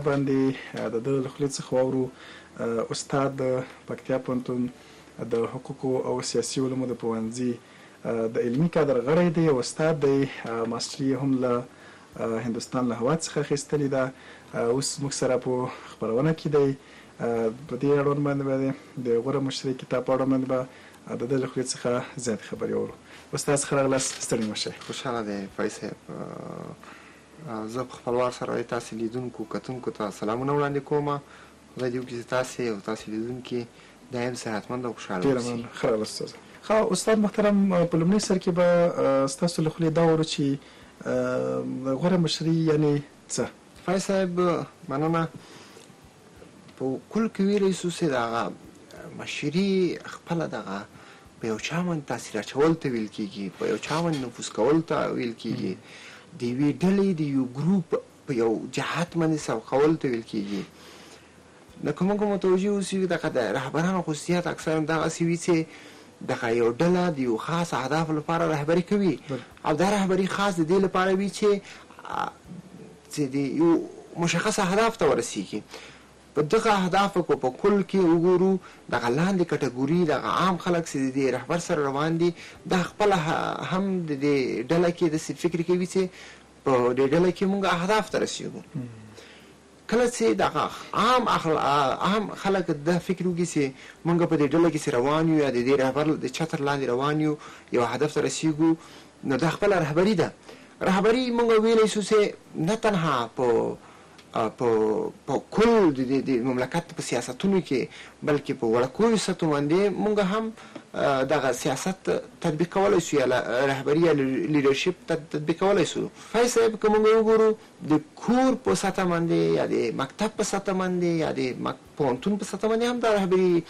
باندې د ده له خولې څخه واورو، استاد د پکتیا پوهنتون د حقوقو او سیاسي علومو د پوهنځي د علمي کادر غړی دی او استاد دی، ماسټري یې هم له هندوستان له هوا څخه اخیستلې ده، اوس زموږ سره په خپرونه کې دی، په دې اړوند باندې به د غوره مشرۍ کتاب په اړوند باندې به د ده له خولې څخه زیاتې خبرې واورو. استاد ښه راغلاست، ستړي مه شئ. خوشحاله دی فایز صاحب. زه په خپل وار سره تاسې لیدونکو کتونکو ته سلامونه وړاندې کوم خدای دې وکړي چې تاسې او تاسې لیدونکي دایم صحتمند او خوشحاله ډېره اوسي. مننه ښه راغلاست استاد. ښه استاد محترم په لومړی سر کې به ستاسو له خولې دا واورو چې غوره مشري یعنې څه؟ سپای صاحب مننه په کل کې ویلی شو چې د هغه مشري خپله دغه په یو چا باندې تاثیر اچول ته ویل کېږي، په یو چا باندې نفوذ کول ته ویل کېږي، د یوې ډلې د یو ګروپ په یو جهت باندې سبقول ته ویل کېږي. نو که موږ متوجه اوسو چې دغه د رهبرانو خصوصیات اکثرا دغسې وي چې دغه یو ډله د یو خاص اهدافو لپاره رهبري کوي او دا رهبري خاص د دې لپاره وي چې چې دی یو مشخص اهداف ته ورسیږي په دغه اهدافو که په کل کې وګورو دغه لاندې کټګوري دغه عام خلک چې د دې رهبر سره روان دي دا خپله هم د دې ډله کې داسې فکر کوي چې په دې ډله کې موږ اهداف ته رسیږو کله چې دغه عام عام خلک دا فکر وکړي چې موږ په دې ډله کې چې روان یو یا د دې رهبر د چتر لاندې روان یو یو هدف ته رسیږو نو دا خپله رهبري ده. رهبري موږ ویلی شو چې نه تنها په په په کل د دې د مملکت په سیاستونو کې بلکې په وړکویو سطحو باندې موږ هم دغه سیاست تطبیقولی شو یا رهبري یا لیډرشیپ تطبیقولی شو. فیض صاحب که موږ وګورو د کور په سطحه باندې یا د مکتب په سطحه باندې یا د پوهنتون په سطحه باندې هم دا رهبري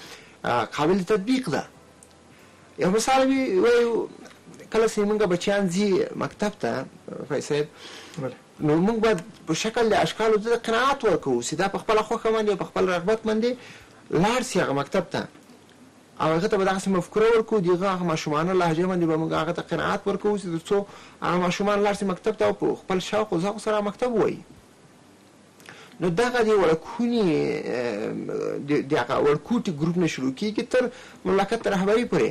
قابل تطبیق ده. یو مثال وي وایو کله چې موږ بچیان ځي مکتب ته فیض صاحب بله نو موږ باید په شکل د اشکالو د قناعت ورکوو چې دا په خپله خوښه باندې او په خپل رغبت باندې لاړ شي هغه مکتب ته او هغه ته به دغسې مفکوره ورکوو د هغه هغه ماشومانه لهجه باندې به موږ هغه ته قناعت ورکوو چې تر څو هغه ماشومان لاړ شي مکتب ته او په خپل شوق او ذوق سره مکتب ووایي نو دغه دې وړکهوني دغه وړکوټي ګروپ نه شروع کېږي تر مملکت رهبري پورې.